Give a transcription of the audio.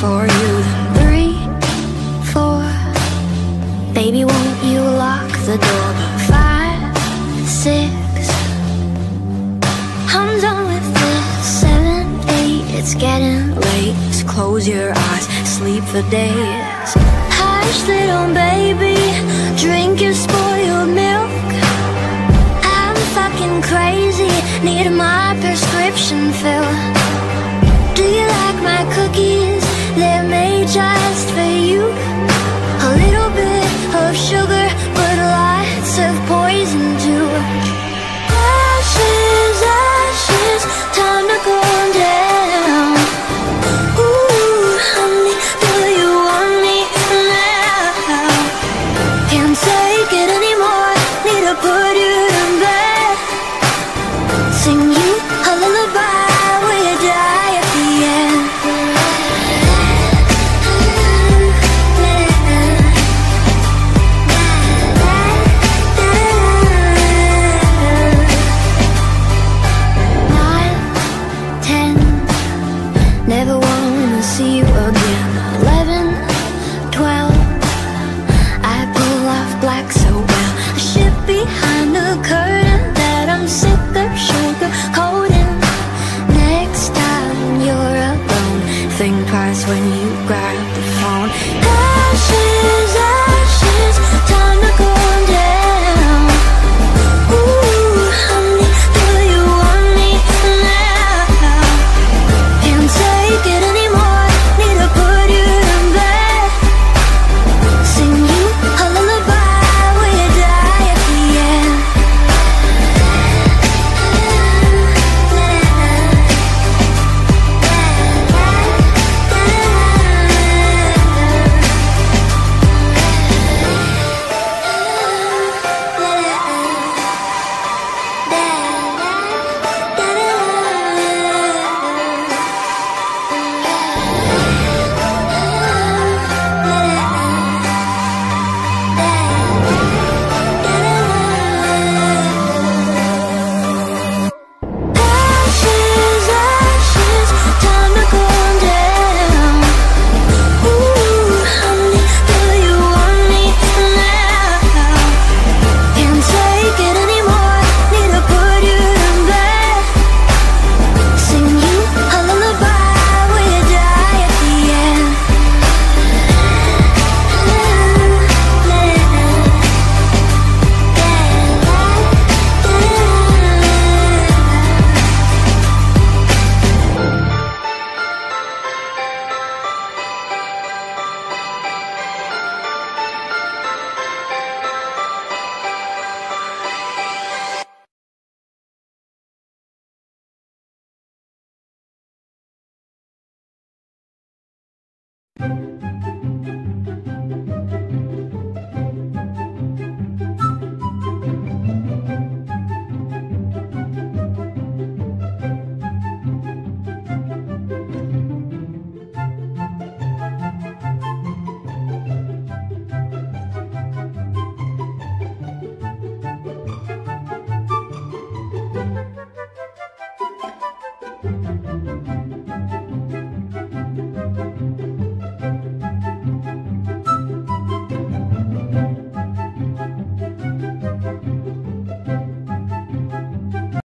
For you. Three, four, baby, won't you lock the door? Five, six, I'm done with this. Seven, eight, it's getting late. So close your eyes, sleep for days. Hush, little baby, drink your spoiled milk. I'm fucking crazy, need my prescription filled. Música